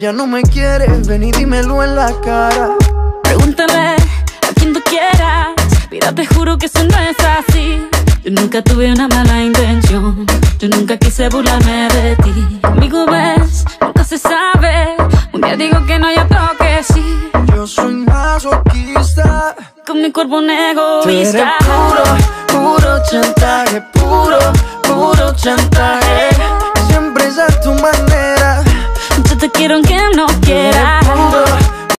Ya no me quieres, ven y dímelo en la cara. Pregúntale a quien tú quieras. Mira, te juro que eso no es así. Yo nunca tuve una mala intención. Yo nunca quise burlarme de ti. Conmigo ves, nunca se sabe. Un día digo que no, ya toque sí. Yo soy masoquista. Con mi cuerpo un Tú eres egoísta. puro, puro chantaje, puro, puro chantaje. Quiero aunque no puro,